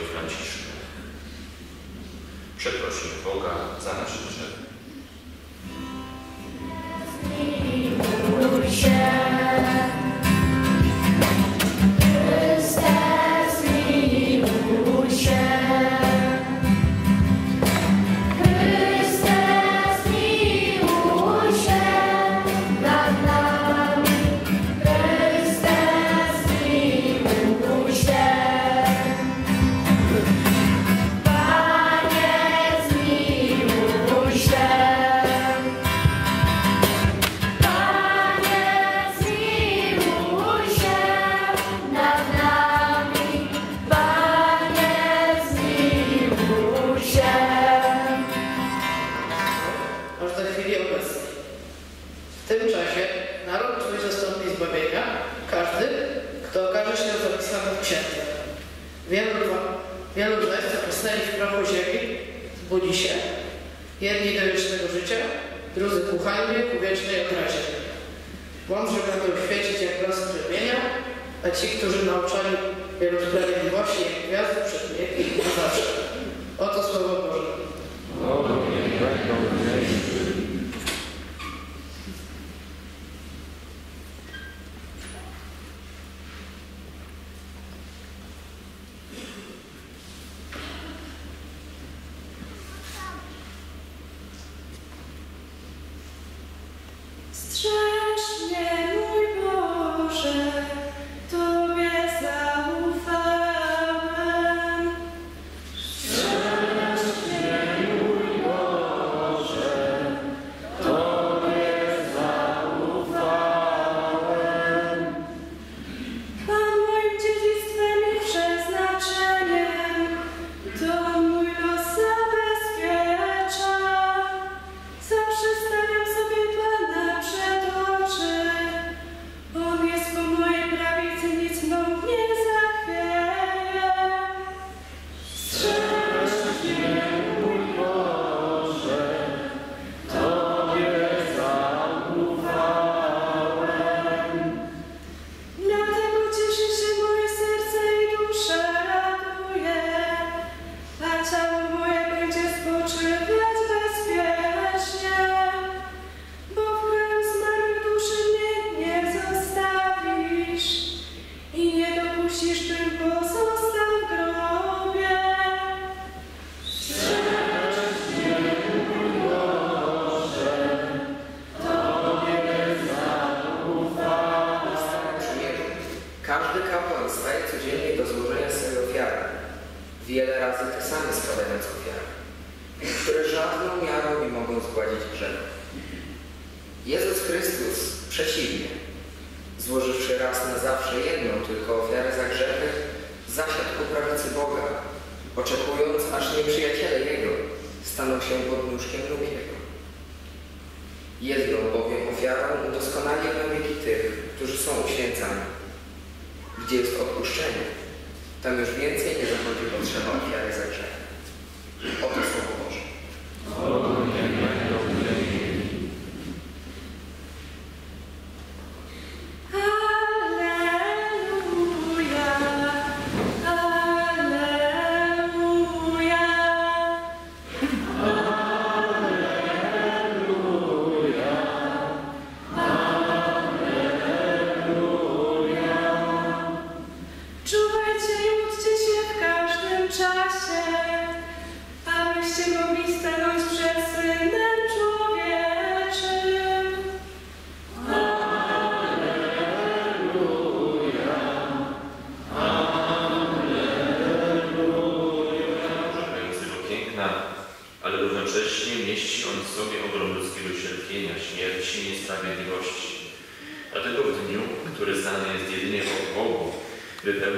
I Franciszka. Przeprosimy Boga za nasze grzechy. Zmiłuj się. Się, jedni do wiecznego życia, drudzy ku hańbie, ku wiecznej obrazie. Mądrzy będą świecić jak blask rzemienia, a ci, którzy nauczali wielu sprawiedliwości, jak gwiazdy przed wieki na zawsze. Oto słowo Boże. Strzeż mnie, mój Boże, złożywszy raz na zawsze jedną tylko ofiarę za grzechy, zasiadł po prawicy Boga, oczekując, aż nieprzyjaciele Jego staną się pod nóżkiem nóg Jego. Jedną bowiem ofiarą udoskonali na tych, którzy są uświęcani. Gdzie jest odpuszczenie, tam już więcej nie zachodzi potrzeba ofiary za.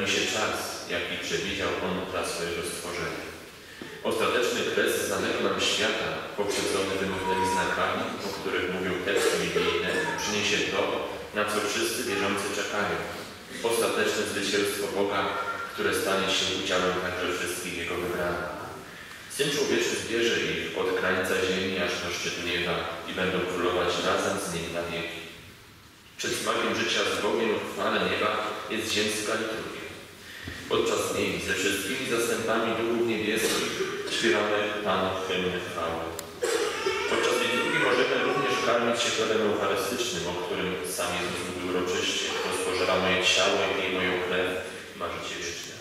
Wypełni się czas, jaki przewidział On dla swojego stworzenia. Ostateczny kres znanego nam świata, poprzedzony wymownymi znakami, o których mówią teksty biblijne, przyniesie to, na co wszyscy wierzący czekają. Ostateczne zwycięstwo Boga, które stanie się udziałem także wszystkich Jego wybranych. Syn człowieczy zbierze ich od krańca ziemi aż do szczytu nieba i będą królować razem z nim na wieki. Przed smakiem życia z Bogiem w chwale nieba jest ziemska liturgia. Podczas niej ze wszystkimi zastępami duchów niebieskich śpiewamy Panu hymny chwały. Podczas liturgii możemy również karmić się chlebem eucharystycznym, o którym sam Jezus mówił uroczyście. Kto spożywa moje ciało i pije moją krew, ma życie wieczne.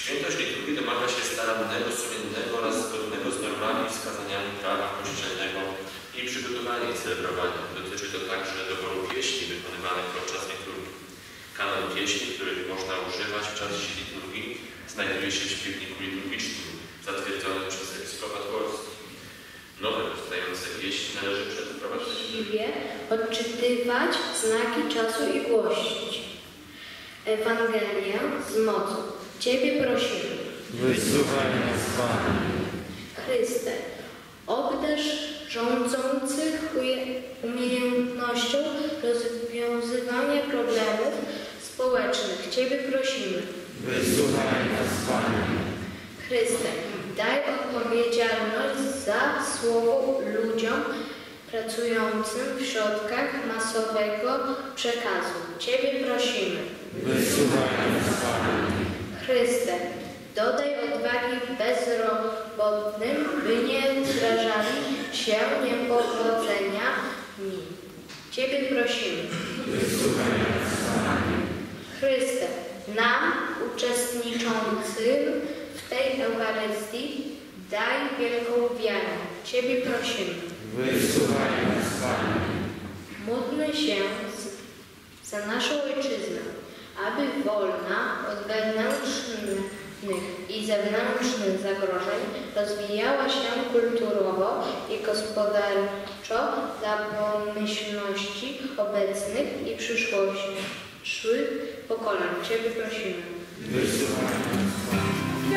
Świętość liturgii domaga się starannego, sumiennego oraz zgodnego z normami i wskazaniami prawa kościelnego i przygotowania i celebrowania. Dotyczy to także doboru pieśni wykonywanych podczas liturgii. Kanon pieśni, których można używać w czasie liturgii, znajduje się w śpiewniku liturgicznym, zatwierdzonym przez Episkopat Polski. Nowe powstające pieśni należy przeprowadzić. Właściwie odczytywać znaki czasu i głosić. Ewangelię z mocą. Ciebie prosimy. Wysłuchaj nas, Panie. Chryste, obdarz rządzących umiejętnością rozwiązywania problemów społecznych. Ciebie prosimy. Wysłuchaj nas, Panie. Chryste, daj odpowiedzialność za słowo ludziom pracującym w środkach masowego przekazu. Ciebie prosimy. Wysłuchaj nas, Panie. Chryste, dodaj odwagi bezrobotnym, by nie zrażali się niepowodzeniami. Ciebie prosimy. Wysłuchaj nas, Panie. Chryste, nam uczestniczącym w tej Eucharystii daj wielką wiarę. Ciebie prosimy. Wysłuchaj nas, Panie. Módlmy się za naszą ojczyznę, aby wolna od wewnętrznych i zewnętrznych zagrożeń rozwijała się kulturowo i gospodarczo dla pomyślności obecnych i przyszłych pokoleń. Ciebie prosimy. Wysłuchaj nas, Panie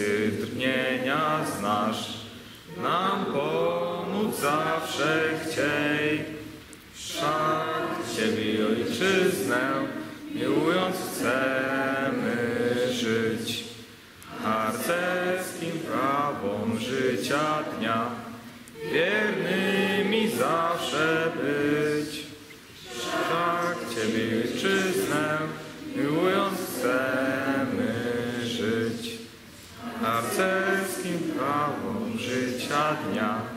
Ty drgnienia znasz, nam pomóc zawsze chciej. Wszak Ciebie i Ojczyznę miłując chcemy żyć. Harcerskim prawom życia dnia wiernymi zawsze być. Yeah.